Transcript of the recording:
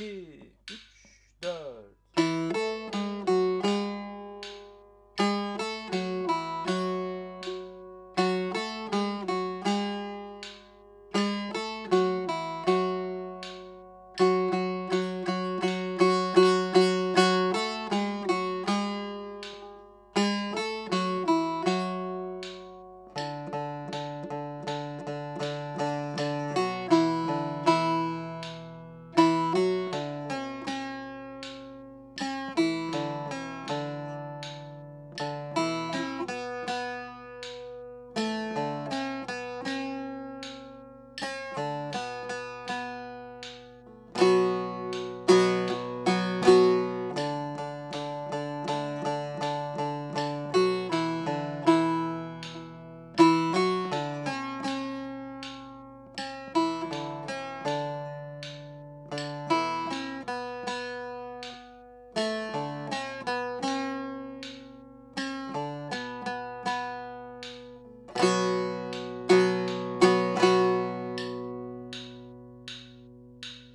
2, 3,